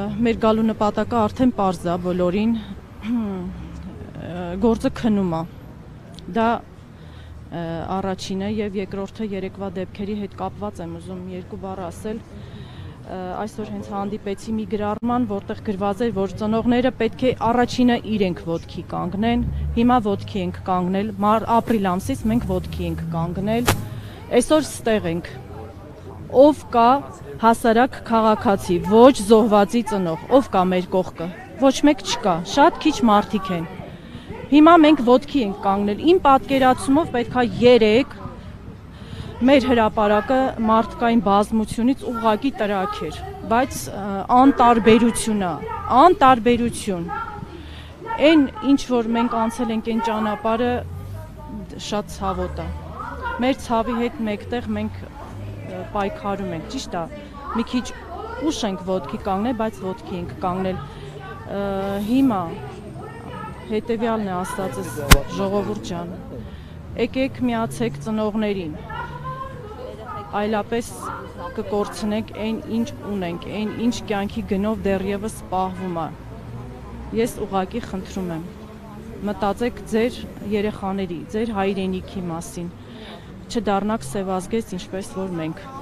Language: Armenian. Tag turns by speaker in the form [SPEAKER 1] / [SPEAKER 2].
[SPEAKER 1] Մեր գալու նպատակը արդեն པարզ է բոլորին։ Գործը քնում է։ Դա առաջինը եւ երկրորդը երեկվա դեպքերի հետ կապված եմ ուզում երկու բառ ասել։ Այսօր հենց հանդիպեցի մի գրառման, որտեղ գրված էր, որ ծնողները պետք է առաջինը իրենք ոդքի կանգնեն։ Հիմա ոդքի ենք կանգնել, ապրիլ ամսից մենք ոդքի ենք կանգնել։ Այսօր ստեղ ենք ով կա հասարակ քաղաքացի, ոչ զոհվածի ծնող, ով կա մեր կողքը։ Ոչ մեկ չկա, շատ քիչ մարդիկ են։ Հիմա մենք ոդքի ենք կանգնել։ Իմ պատկերացումով պետքա 3 մեր հրաապարակը մարդկային բազմությունից ուղակի տրակեր, բայց ը, անտարբերություն Այն ինչ որ մենք անցել ենք այն ճանապարհը շատ ցավոտ է։ Մեր ցավի հետ մեկտեղ մենք պայքարում ենք, ճիշտ է։ Մի քիչ ուշ ենք ոդքի կանգնել, բայց ոդքի ենք կանգնել։ Հիմա հետեւյալն է աստվածս ժողովուրդ ջան։ Եկեք միացեք ծնողներին այլապես կկորցնենք այն ինչ ունենք, այն ինչ կյանքի գնով դեռևս պահվում է։ Ես ուղակի խնդրում եմ մտածեք ձեր երեխաների, ձեր հայրենիքի մասին։ Չդառնաք սևազգեստ, ինչպես որ մենք։